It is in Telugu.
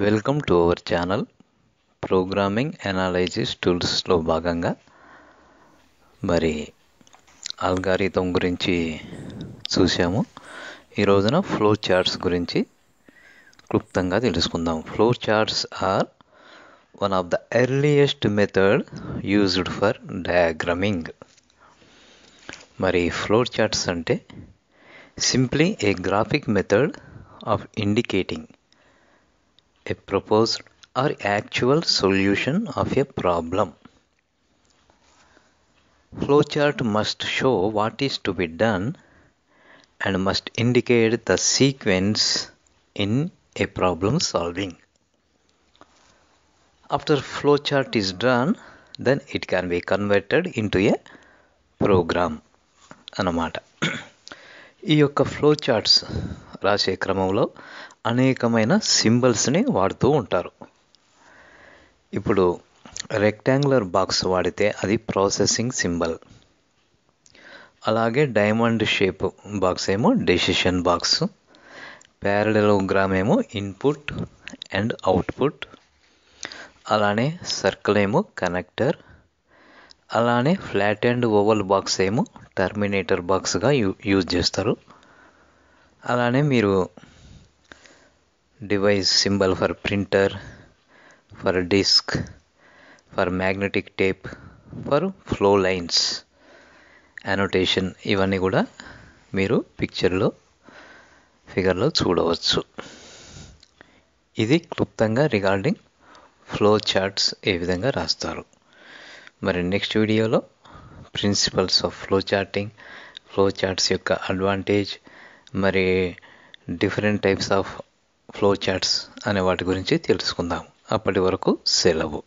Welcome to our channel. Programming analysis టూల్స్లో భాగంగా మరి అల్గారిథం గురించి చూసాము ఈ రోజున ఫ్లో చార్ట్స్ గురించి క్లుప్తంగా తెలుసుకుందాం. Flow charts are one of the earliest method used for diagramming. మరి ఫ్లో చార్ట్స్ అంటే simply a graphic method of indicating. a proposed or actual solution of a problem. Flowchart must show what is to be done and must indicate the sequence in a problem solving. After flowchart is done, then it can be converted into a program అన్నమాట ఈ యొక్క ఫ్లో చార్ట్స్ రాసే క్రమంలో అనేకమైన సింబల్స్ని వాడుతూ ఉంటారు. ఇప్పుడు రెక్టాంగులర్ బాక్స్ వాడితే అది ప్రాసెసింగ్ సింబల్ అలాగే డైమండ్ షేప్ బాక్స్ ఏమో డెసిషన్ బాక్స్ ప్యారడలోగ్రామ్ ఏమో ఇన్పుట్ అండ్ అవుట్పుట్ అలానే సర్కిల్ ఏమో కనెక్టర్ అలానే ఫ్లాట్ అండ్ ఓవల్ బాక్స్ ఏమో టర్మినేటర్ బాక్స్గా యూ యూజ్ చేస్తారు. అలానే మీరు device symbol for printer for disk for magnetic tape for flow lines. Annotation ఇవన్నీ కూడా మీరు పిక్చర్లో ఫిగర్లో చూడవచ్చు. ఇది క్లుప్తంగా రిగార్డింగ్ ఫ్లో చార్ట్స్ ఏ విధంగా రాస్తారు. మరి నెక్స్ట్ వీడియోలో principles of flow charting flow charts యొక్క అడ్వాంటేజ్ మరి different types of flow charts అనే వాటి గురించి తెలుసుకుందాం. అప్పటి వరకు సెలవు.